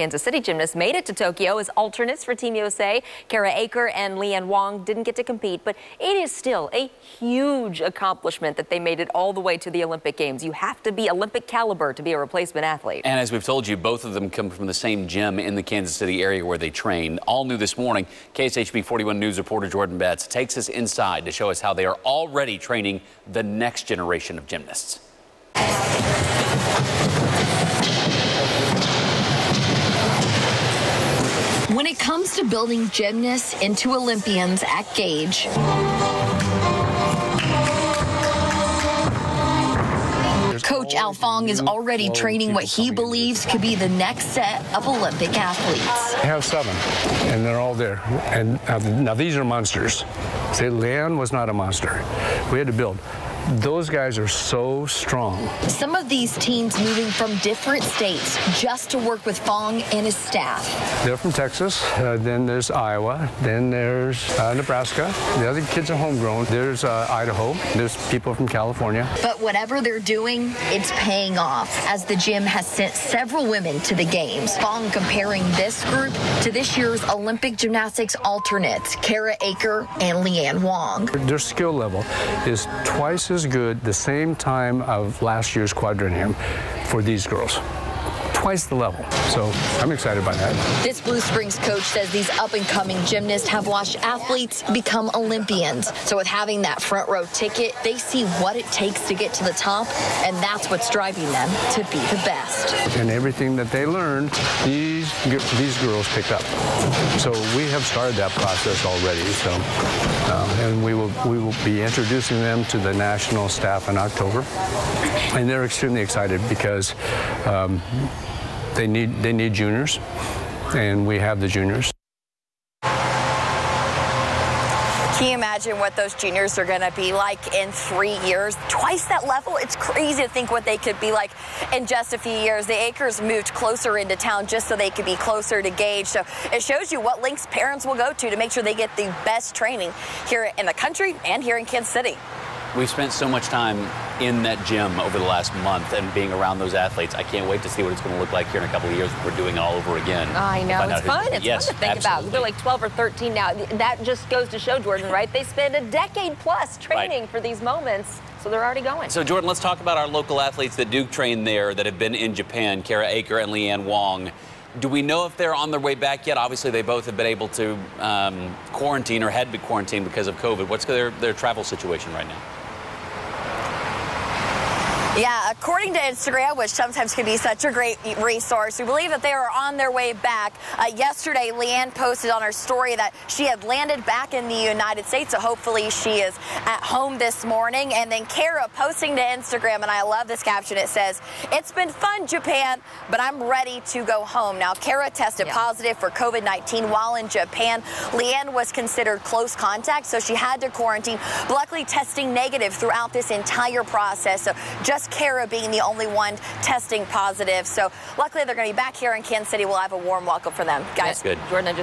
Kansas City gymnasts made it to Tokyo as alternates for Team USA. Kara Eaker and Leanne Wong didn't get to compete, but it is still a huge accomplishment that they made it all the way to the Olympic Games. You have to be Olympic caliber to be a replacement athlete. And as we've told you, both of them come from the same gym in the Kansas City area where they train. All new this morning, KSHB 41 News reporter Jordan Betts takes us inside to show us how they are already training the next generation of gymnasts. Building gymnasts into Olympians at Gage, Coach Al Fong is already training what he believes could be the next set of Olympic athletes. I have seven, and they're all there. And now, now these are monsters. Say, Leanne was not a monster. We had to build. Those guys are so strong. Some of these teams moving from different states just to work with Fong and his staff. They're from Texas, uh, then there's Iowa, then there's uh, Nebraska. The other kids are homegrown. There's uh, Idaho, there's people from California. But whatever they're doing, it's paying off as the gym has sent several women to the games. Fong comparing this group to this year's Olympic gymnastics alternates, Kara Eaker and Leanne Wong. Their skill level is twice as good the same time of last year's quadrennium for these girls twice the level. So I'm excited by that. This Blue Springs coach says these up and coming gymnasts have watched athletes become Olympians. So with having that front row ticket, they see what it takes to get to the top, and that's what's driving them to be the best. And everything that they learned, these these girls pick up. So we have started that process already. So uh, and we will we will be introducing them to the national staff in October, and they're extremely excited because. Um, they need they need juniors, and we have the juniors. Can you imagine what those juniors are going to be like in three years? Twice that level? It's crazy to think what they could be like in just a few years. The Eakers moved closer into town just so they could be closer to Gage. So it shows you what links parents will go to to make sure they get the best training here in the country and here in Kansas City. We've spent so much time in that gym over the last month and being around those athletes. I can't wait to see what it's going to look like here in a couple of years if we're doing it all over again. I know. It's fun. It's yes, fun to think absolutely. about. They're like 12 or 13 now. That just goes to show, Jordan, right? They spend a decade plus training right. for these moments. So they're already going. So, Jordan, let's talk about our local athletes that do train there that have been in Japan, Kara Eaker and Leanne Wong. Do we know if they're on their way back yet? Obviously, they both have been able to um, quarantine or had to be quarantined because of COVID. What's their, their travel situation right now? Yeah, according to Instagram, which sometimes can be such a great resource, we believe that they are on their way back. Uh, yesterday, Leanne posted on her story that she had landed back in the United States, so hopefully she is at home this morning. And then Kara posting to Instagram, and I love this caption. It says, It's been fun, Japan, but I'm ready to go home. Now, Kara tested yeah. positive for COVID 19 while in Japan. Leanne was considered close contact, so she had to quarantine, but luckily testing negative throughout this entire process. So just just Kara being the only one testing positive. So luckily they're going to be back here in Kansas City. We'll have a warm welcome for them. Guys. That's good. Jordan, I just